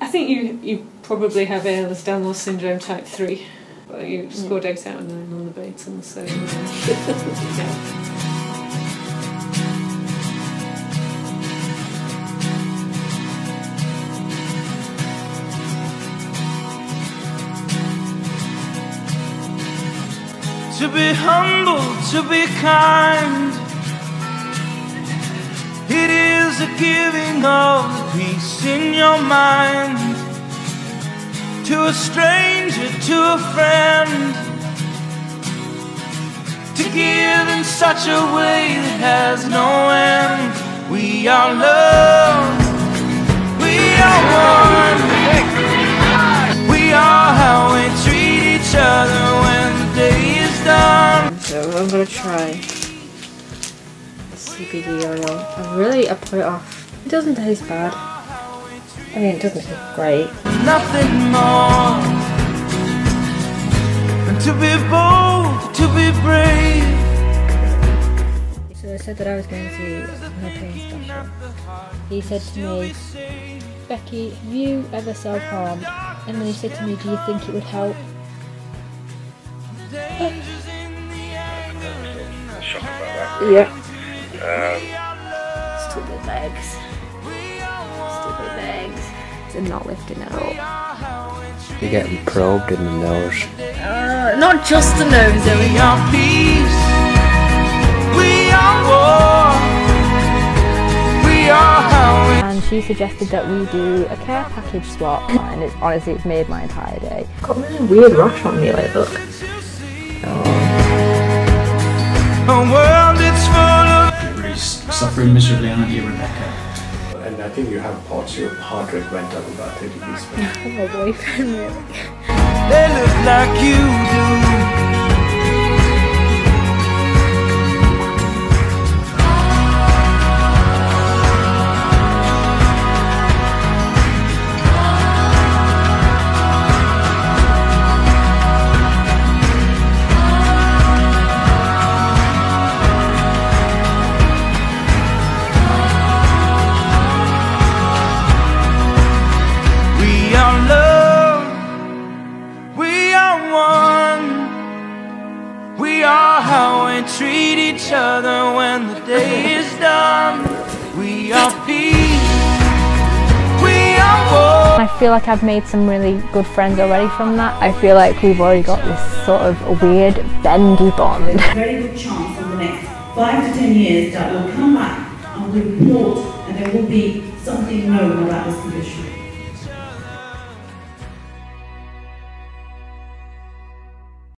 I think you you probably have Ehlers-Danlos syndrome type three. Well, you mm. scored eight out of nine on the Beighton, so uh, yeah. to be humble, to be kind. It is a giving of the peace in your mind to a stranger, to a friend. To give in such a way that has no end. We are love, we are one. We are how we treat each other when the day is done. So I'm gonna try CBD oil. I really I put it off. It doesn't taste bad. I mean it doesn't taste great. nothing more to be bold, to be brave. So I said that I was going to my pain special. He said to me, Becky, have you ever self harmed? And then he said to me, Do you think it would help? shock about that. Yeah. Um, Stupid legs. Stupid legs. They're not lifting at all. You're getting probed in the nose. Uh, not just the nose, though. We are peace, we are war, we are how we And she suggested that we do a care package swap, and it, honestly, it's made my entire day. Got a really weird rash on me, like, look. a suffering miserably, aren't you, Rebecca? and I think you have POTS, your heart rate went up about 30 beats per minute. My boyfriend, really. they look like you do. We are how we treat each other when the day is done. We are peace, we are war. I feel like I've made some really good friends already from that. I feel like we've already got this sort of weird bendy bond. very good chance in the next five to ten years that we'll come back and report and there will be something known about this condition.